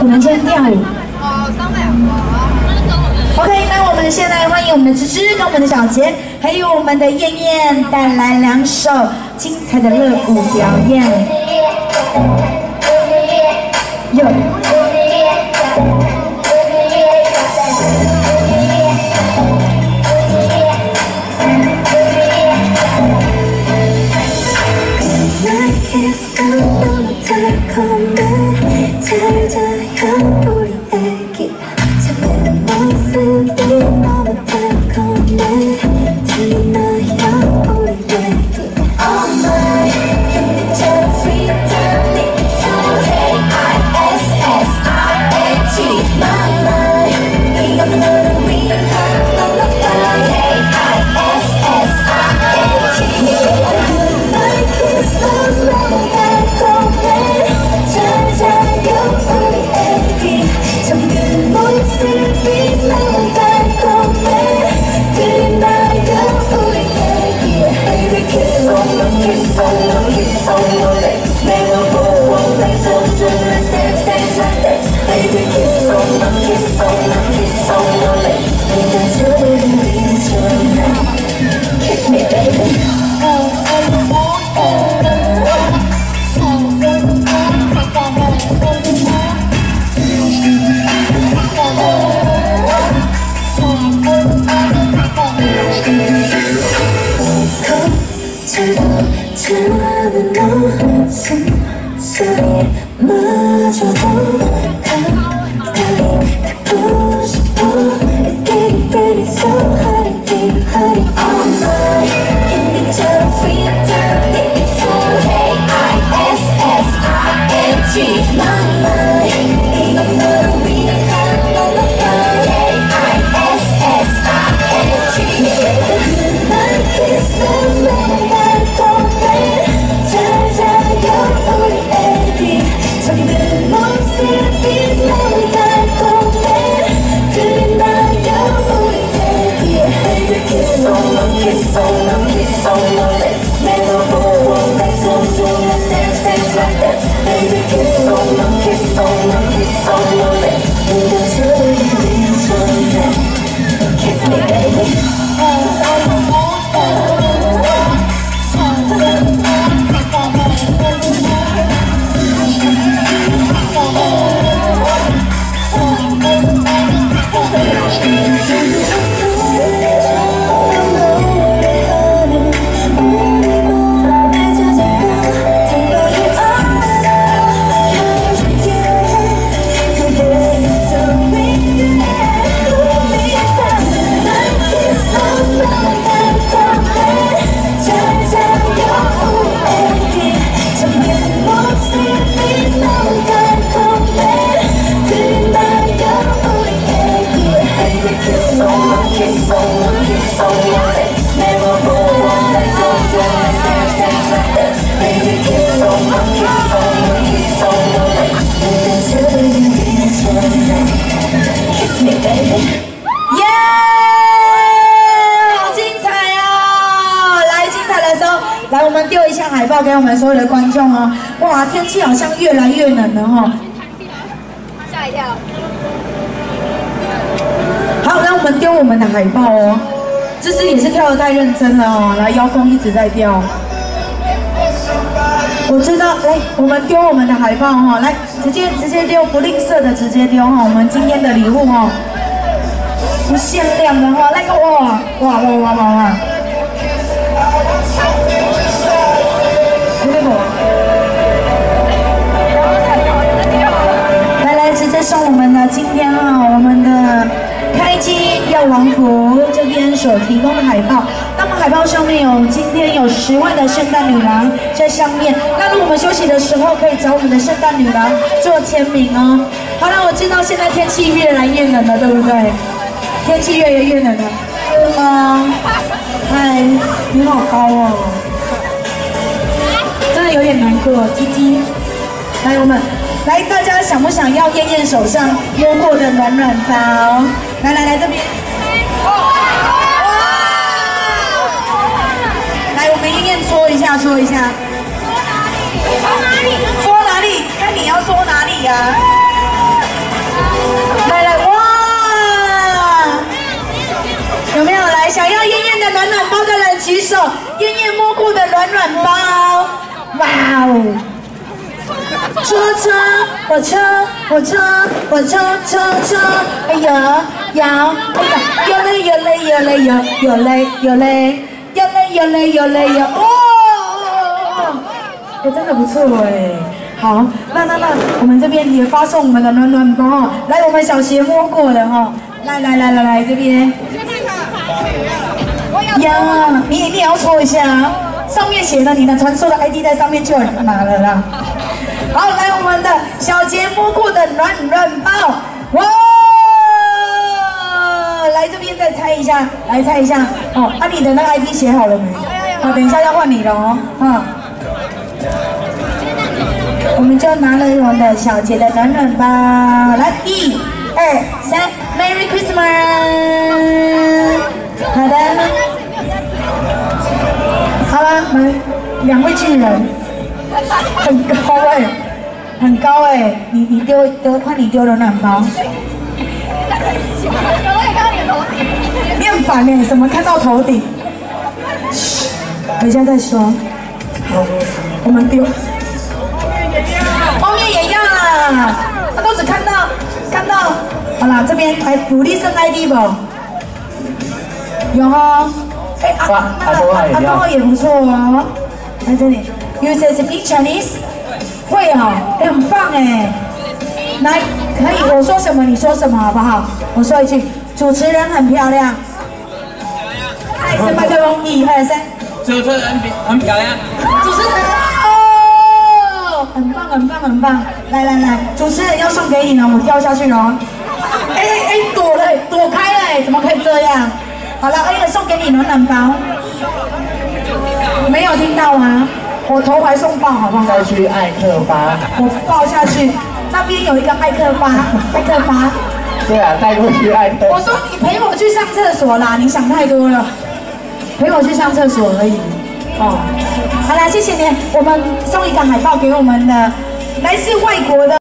我们先跳舞。OK，那我们现在欢迎我们的芝芝跟我们的小杰，还有我们的燕燕带来两首精彩的热舞表演。 차가운 가슴 소리마저도 가까이 가보시 So on them, kiss let dance, dance Baby, 给我们所有的观众哦！哇，天气好像越来越冷了哈！吓一跳。好，让我们丢我们的海报哦。芝芝也是跳的太认真了哦，来腰封一直在掉。我知道，来，我们丢我们的海报哈，来，直接直接丢，不吝啬的直接丢哈。我们今天的礼物哦，不限量的哈，那个哇哇哇哇哇哇！十位的圣诞女郎在上面。那如果我们休息的时候，可以找我们的圣诞女郎做签名哦。好了，我知道现在天气越来越冷了，对不对？天气越来越冷了，是吗？嗨，你好高哦。真的有点难过，鸡鸡。来，我们来，大家想不想要燕燕手上摸过的暖暖包？来来来，这边。搓一下，搓一下，搓哪里？搓哪里？搓哪里？看你要搓哪里呀？来来哇！有没有来？想要燕燕的暖暖包的人举手。燕燕摸过的暖暖包，哇哦！搓搓，我搓，我搓，我搓搓搓，哎呦，有有嘞有嘞有嘞有有嘞有嘞。有嘞有嘞有嘞有，哦，哎，真的不错哎。好，那那那，我们这边也发送我们的暖暖包，来，我们小鞋摸过的哈，来来来来来这边。呀，你你也要搓一下啊，上面写的你的传说的 ID 在上面就有拿了啦。好，来我们的小杰摸过的暖暖包，哇！来这边再猜一下，来猜一下，哦，啊，你的那个 ID 写好了没？好，等一下要换你了哦，嗯。我们就拿了我们的小杰的暖暖包，来，一、二、三，Merry Christmas！好的，好了，来两位巨人，很高哎，很高哎，你你丢丢，看你丢的暖包。你很烦哎，怎么看到头顶？嘘，回家再说。好，我们丢。后面也要啦他都只看到看到，好啦，这边还努力升 ID 不？有哦，哎啊，阿多阿多也不错哦，在这里，You speak Chinese？会哦，哎，很棒哎，来，可以，我说什么你说什么好不好？我说一句，主持人很漂亮，爱是麦克风，一二三，主持人很很漂亮，主持人。很棒，很棒，很棒！来来来，主持人要送给你呢，我掉下去了。哎哎，躲了，躲开了，怎么可以这样？好了，哎呀，送给你暖暖包。没有听到吗？我投怀送抱，好不好？再去艾克巴。我抱下去，那边有一个艾克巴，艾克巴。对啊，带过去艾克。我说你陪我去上厕所啦，你想太多了。陪我去上厕所而已。哦，好啦，谢谢你。我们送一个海报给我们的来自外国的。